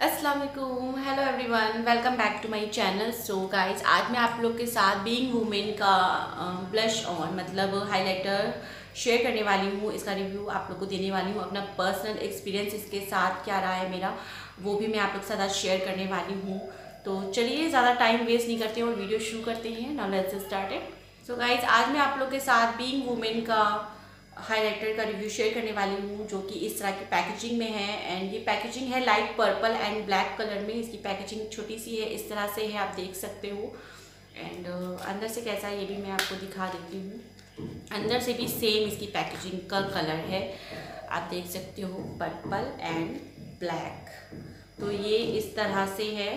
वालेकुम hello everyone welcome back to my channel so guys आज मैं आप लोग के साथ बीइंग वुमेन का ब्लश ऑन मतलब हाइलाइटर शेयर करने वाली हूँ। इसका रिव्यू आप लोग को देने वाली हूँ। अपना पर्सनल एक्सपीरियंस इसके साथ क्या रहा है मेरा, वो भी मैं आप लोग के साथ आज शेयर करने वाली हूँ। तो चलिए, ज़्यादा टाइम वेस्ट नहीं करते हैं और वीडियो शुरू करते हैं। Now let's started so guys आज मैं आप लोग के साथ बींग वुमेन का हाईलाइटर का रिव्यू शेयर करने वाली हूँ जो कि इस तरह की पैकेजिंग में है। एंड ये पैकेजिंग है light purple and black colour में। इसकी पैकेजिंग छोटी सी है इस तरह से है आप देख सकते हो। एंड uh, अंदर से कैसा है ये भी मैं आपको दिखा देती हूँ। अंदर से भी सेम इसकी पैकेजिंग का कलर है। आप देख सकते हो पर्पल एंड ब्लैक तो ये इस तरह से है।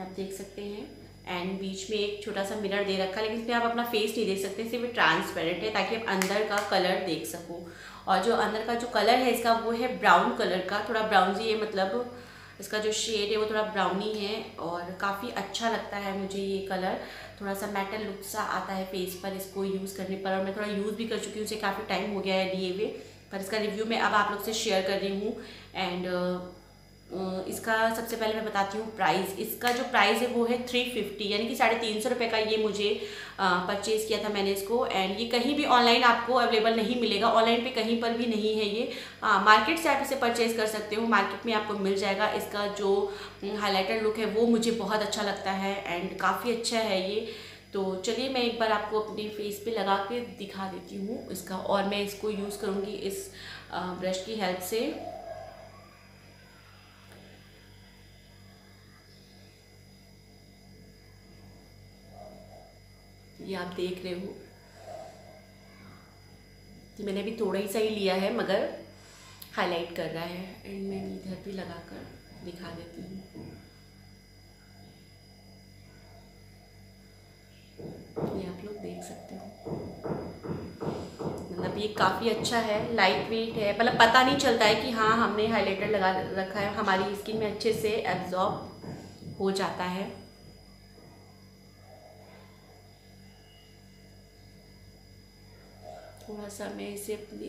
आप देख सकते हैं। एंड बीच में एक छोटा सा मिरर दे रखा है लेकिन इसमें आप अपना फेस नहीं देख सकते, सिर्फ़ ट्रांसपेरेंट है, ताकि आप अंदर का कलर देख सको। और जो अंदर का जो कलर है, इसका वो है ब्राउन कलर का, थोड़ा ब्राउन सी है मतलब इसका जो शेड है, वो थोड़ा ब्राउनी है, और काफ़ी अच्छा लगता है मुझे ये कलर थोड़ा सा मेटल लुक सा आता है फेस पर इसको यूज़ करने पर, और मैं थोड़ा यूज़ भी कर चुकी हूँ, उसे काफ़ी टाइम हो गया है लिए हुए। पर इसका रिव्यू मैं अब आप लोग से शेयर कर रही हूँ। एंड इसका सबसे पहले मैं बताती हूँ प्राइस इसका जो प्राइस है वो है थ्री फिफ्टी यानी कि साढ़े तीन सौ रुपये का ये मुझे परचेज़ किया था मैंने इसको। एंड ये कहीं भी ऑनलाइन आपको अवेलेबल नहीं मिलेगा। ऑनलाइन पे कहीं पर भी नहीं है ये। आ, मार्केट से आप इसे परचेज़ कर सकते हो। मार्केट में आपको मिल जाएगा। इसका जो हाईलाइटर लुक है वो मुझे बहुत अच्छा लगता है। एंड काफ़ी अच्छा है ये। तो चलिए मैं एक बार आपको अपने फेस पे लगा के दिखा देती हूँ इसका। और मैं इसको यूज़ करूँगी इस ब्रश की हेल्प से। ये आप देख रहे हो। कि मैंने अभी थोड़ा ही सा ही लिया है, मगर हाईलाइट कर रहा है। एंड मैं इधर भी लगा कर दिखा देती हूँ। ये आप लोग देख सकते हो। मतलब ये काफ़ी अच्छा है लाइट वेट है। मतलब पता नहीं चलता है कि हाँ हमने हाइलाइटर लगा रखा है। हमारी स्किन में अच्छे से एब्जॉर्ब हो जाता है। थोड़ा सा मैं इसे अपने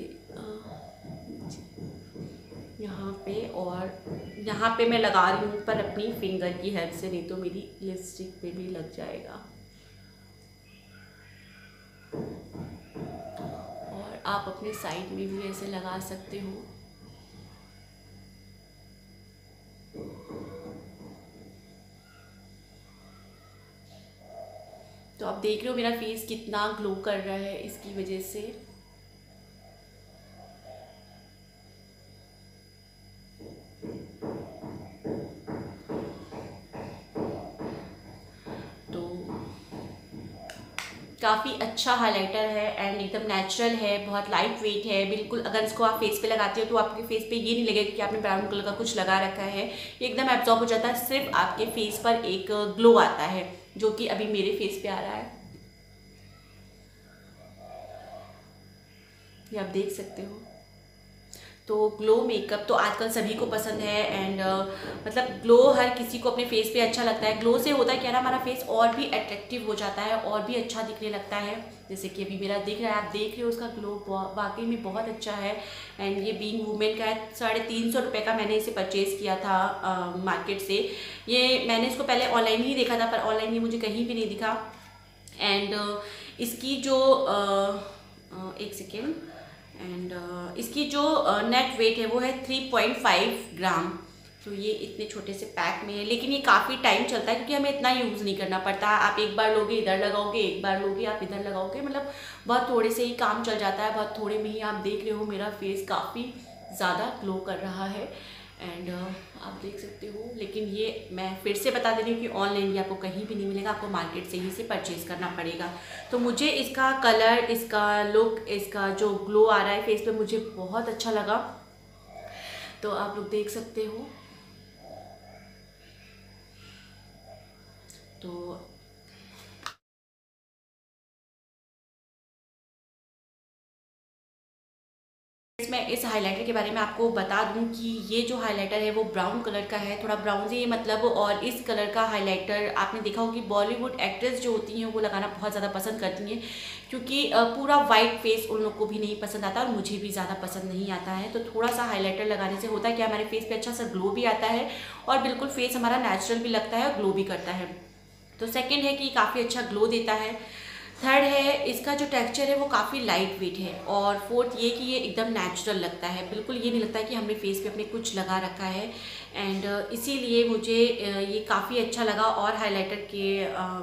यहाँ पे और यहाँ पे मैं लगा रही हूँ, पर अपनी फिंगर की हेल्प से, नहीं तो मेरी लिपस्टिक पे भी लग जाएगा। और आप अपने साइड में भी ऐसे लगा सकते हो। तो आप देख रहे हो मेरा फेस कितना ग्लो कर रहा है इसकी वजह से। काफ़ी अच्छा हाइलाइटर है एंड एकदम नेचुरल है, बहुत लाइट वेट है। बिल्कुल अगर इसको आप फेस पे लगाते हो तो आपके फेस पे ये नहीं लगेगा कि आपने ब्राउन कलर का कुछ लगा रखा है। ये एकदम एब्जॉर्ब हो जाता है, सिर्फ़ आपके फेस पर एक ग्लो आता है, जो कि अभी मेरे फेस पे आ रहा है। ये आप देख सकते हो। तो ग्लो मेकअप तो आजकल सभी को पसंद है एंड uh, मतलब ग्लो हर किसी को अपने फेस पे अच्छा लगता है। ग्लो से होता है क्या ना हमारा फेस और भी अट्रैक्टिव हो जाता है और भी अच्छा दिखने लगता है। जैसे कि अभी मेरा दिख रहा है आप देख रहे हो उसका ग्लो वाकई में बहुत अच्छा है। एंड ये बीइंग वूमेन का है साढ़े तीन सौ रुपये का मैंने इसे परचेज़ किया था मार्केट से। ये मैंने इसको पहले ऑनलाइन ही देखा था पर ऑनलाइन ये मुझे कहीं भी नहीं दिखा। एंड इसकी जो आ, आ, एक सेकेंड एंड uh, इसकी जो नेट uh, वेट है वो है थ्री पॉइंट फाइव ग्राम तो ये इतने छोटे से पैक में है। लेकिन ये काफ़ी टाइम चलता है क्योंकि हमें इतना यूज़ नहीं करना पड़ता। आप एक बार लोगे इधर लगाओगे एक बार लोगे आप इधर लगाओगे। मतलब बहुत थोड़े से ही काम चल जाता है। बहुत थोड़े में ही आप देख रहे हो मेरा फेस काफ़ी ज़्यादा ग्लो कर रहा है। एंड uh, आप देख सकते हो लेकिन ये मैं फिर से बता दे रही हूँ कि ऑनलाइन ये आपको कहीं भी नहीं मिलेगा आपको मार्केट से ही से परचेज़ करना पड़ेगा। तो मुझे इसका कलर इसका लुक इसका जो ग्लो आ रहा है फेस पे मुझे बहुत अच्छा लगा। तो आप लोग देख सकते हो। तो मैं इस हाइलाइटर के बारे में आपको बता दूँ कि ये जो हाइलाइटर है वो ब्राउन कलर का है, थोड़ा ब्राउन से ये मतलब और इस कलर का हाइलाइटर आपने देखा हो कि बॉलीवुड एक्ट्रेस जो होती हैं वो लगाना बहुत ज़्यादा पसंद करती हैं क्योंकि पूरा वाइट फेस उन लोग को भी नहीं पसंद आता और मुझे भी ज़्यादा पसंद नहीं आता है। तो थोड़ा सा हाईलाइटर लगाने से होता है कि हमारे फेस पर अच्छा सा ग्लो भी आता है और बिल्कुल फेस हमारा नेचुरल भी लगता है और ग्लो भी करता है। तो सेकेंड है कि काफ़ी अच्छा ग्लो देता है। थर्ड है, इसका जो टेक्सचर है वो काफ़ी लाइट वेट है और फोर्थ ये कि ये एकदम नेचुरल लगता है। बिल्कुल ये नहीं लगता कि हमने फेस पे अपने कुछ लगा रखा है। एंड इसीलिए मुझे ये काफ़ी अच्छा लगा और हाइलाइटर के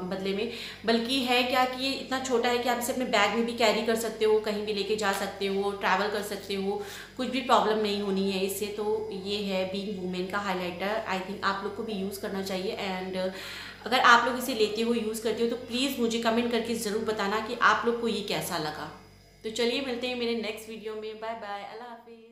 बदले में। बल्कि है क्या कि ये इतना छोटा है कि आप इसे अपने बैग में भी कैरी कर सकते हो, कहीं भी लेके जा सकते हो ट्रैवल कर सकते हो, कुछ भी प्रॉब्लम नहीं होनी है इससे। तो ये है बींग वूमेन का हाईलाइटर आई थिंक आप लोग को भी यूज़ करना चाहिए। एंड अगर आप लोग इसे लेते हो यूज़ करते हो तो प्लीज़ मुझे कमेंट करके ज़रूर बताना कि आप लोग को ये कैसा लगा। तो चलिए मिलते हैं मेरे नेक्स्ट वीडियो में। बाय बाय अल्लाह हाफिज़।